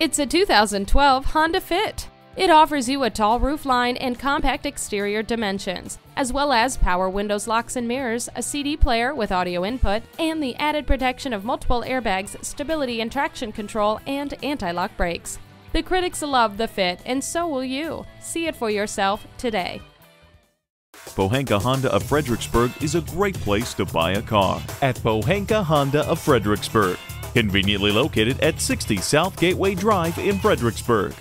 It's a 2012 Honda Fit. It offers you a tall roof line and compact exterior dimensions, as well as power windows, locks and mirrors, a CD player with audio input, and the added protection of multiple airbags, stability and traction control, and anti-lock brakes. The critics love the Fit, and so will you. See it for yourself today. Pohanka Honda of Fredericksburg is a great place to buy a car. At Pohanka Honda of Fredericksburg, conveniently located at 60 South Gateway Drive in Fredericksburg.